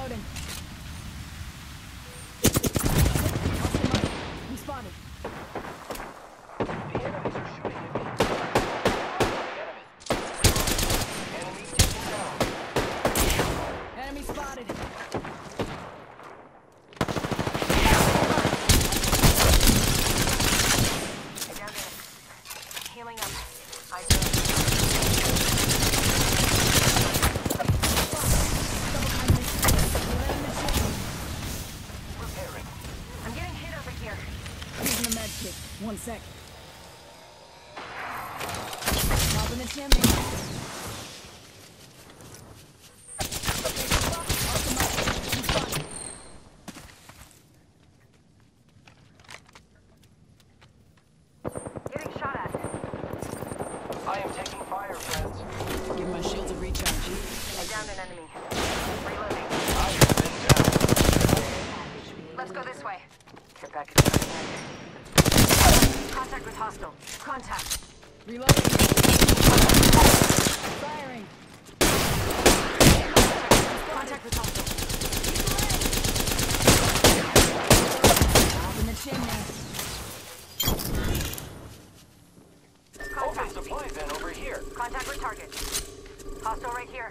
Reloading. Enemy. Reloading. I have been down. Let's go this way. Care package coming in. Contact with hostile. Contact. Reloading. Firing. Contact with hostile. Popping the chimney. Open Contact. supply bin over here. Contact with target. Hostile right here.